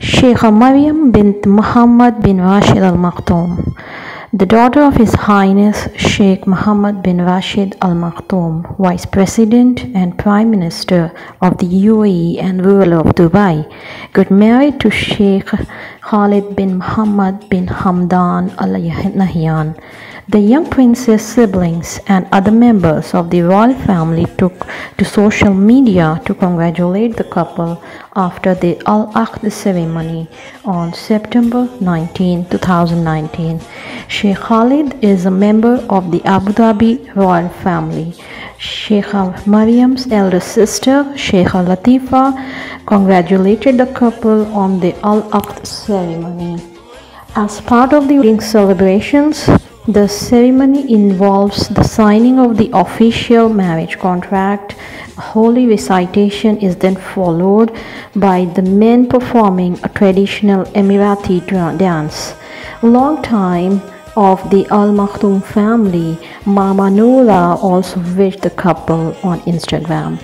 Sheikha Maryam bint Muhammad bin Rashid Al Maktoum, the daughter of His Highness Sheikh Muhammad bin Rashid Al Maktoum, Vice President and Prime Minister of the UAE and ruler of Dubai, got married to Sheikh Khalid bin Muhammad bin Hamdan Al Nahyan. The young prince's siblings and other members of the royal family took to social media to congratulate the couple after the Al Aqd ceremony on September 19, 2019. Sheikh Khalid is a member of the Abu Dhabi royal family. Sheikha Maryam's elder sister, Sheikh Latifa, congratulated the couple on the Al Aqd ceremony. As part of the wedding celebrations, the ceremony involves the signing of the official marriage contract. Holy recitation is then followed by the men performing a traditional Emirati dance. Long time of the Al Maktoum family, Mama Noura also wished the couple on Instagram.